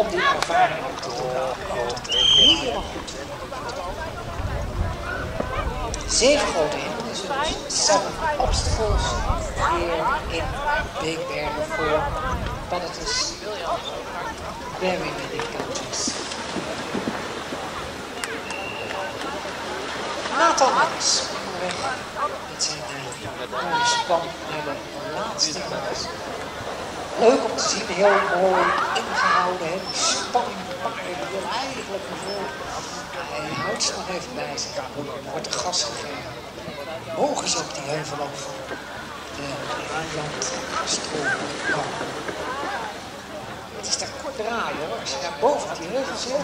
om die ervaring. Helemaal goed. Zeven grote hindernissen, dus seven obstacles here in Big Bear for competitors. Very many countries. Nathan onderweg met zijn span naar de laatste maas. Leuk om te zien, heel mooi ingehouden. Die spanning pakken, die ervoor. Hij houdt ze nog even bij zich. Er wordt er gas gegeven. Hoog is ook die heuvel op van de Rijnland-stroom. Het is daar kort draaien hoor. Als je daar boven die heuvel zit.